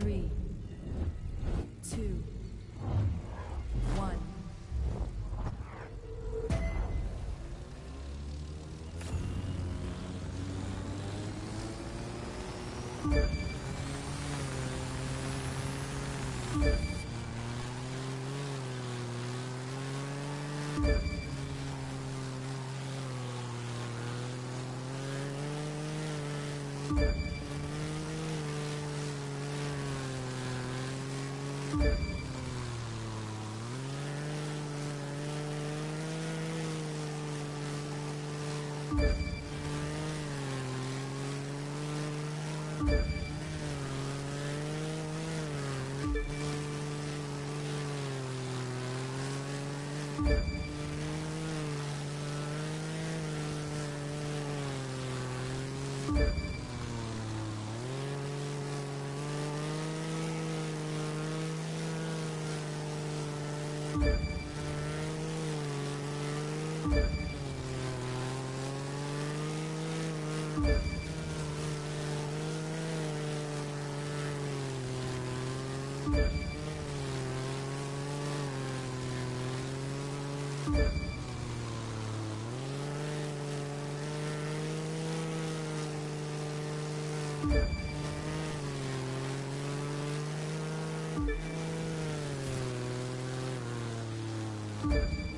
Three, two, one. Yeah. Yeah. You